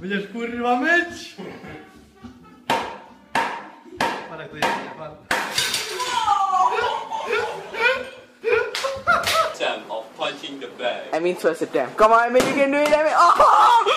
Będziesz kurwa myć? Marek, to jest pan. attempt of punching the bag. I mean first attempt. Come on, I mean you can do it. I mean, oh,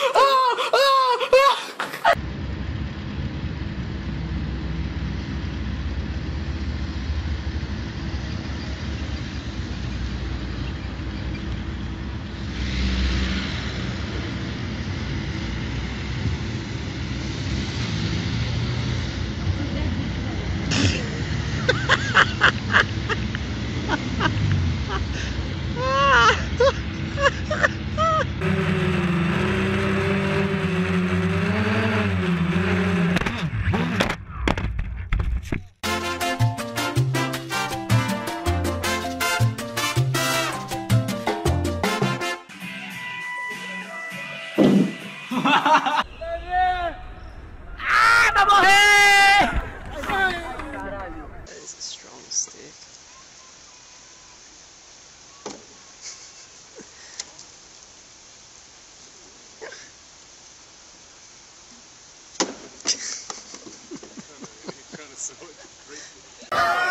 Double hit! That is a strong stick. it.